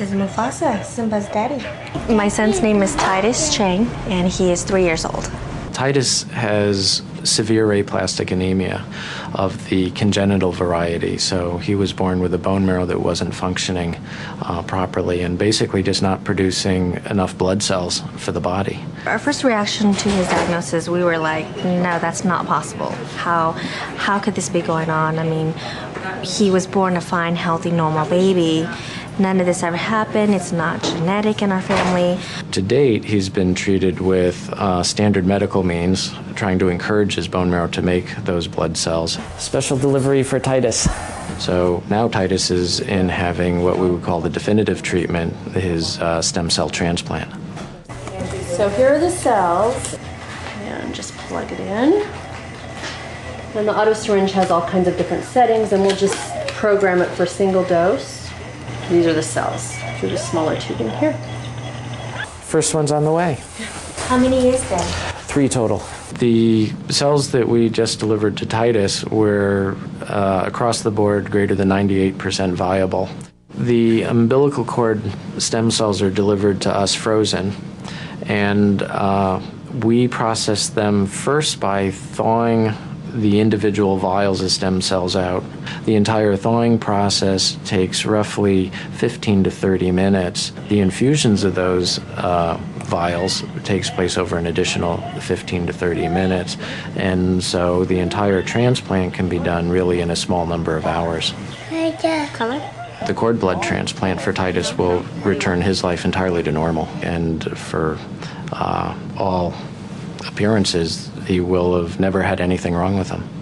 This is Mufasa, Simba's daddy. My son's name is Titus Chang, and he is three years old. Titus has severe aplastic anemia of the congenital variety. So he was born with a bone marrow that wasn't functioning uh, properly and basically just not producing enough blood cells for the body. Our first reaction to his diagnosis, we were like, no, that's not possible. How, how could this be going on? I mean, he was born a fine, healthy, normal baby None of this ever happened. It's not genetic in our family. To date, he's been treated with uh, standard medical means, trying to encourage his bone marrow to make those blood cells. Special delivery for Titus. So now Titus is in having what we would call the definitive treatment, his uh, stem cell transplant. So here are the cells, and just plug it in. And the auto syringe has all kinds of different settings, and we'll just program it for single dose. These are the cells through the smaller tubing here. First one's on the way. How many is there? Three total. The cells that we just delivered to Titus were uh, across the board greater than 98% viable. The umbilical cord stem cells are delivered to us frozen, and uh, we process them first by thawing the individual vials of stem cells out. The entire thawing process takes roughly 15 to 30 minutes. The infusions of those uh, vials takes place over an additional 15 to 30 minutes, and so the entire transplant can be done really in a small number of hours. Color? The cord blood transplant for Titus will return his life entirely to normal, and for uh, all appearances, he will have never had anything wrong with him.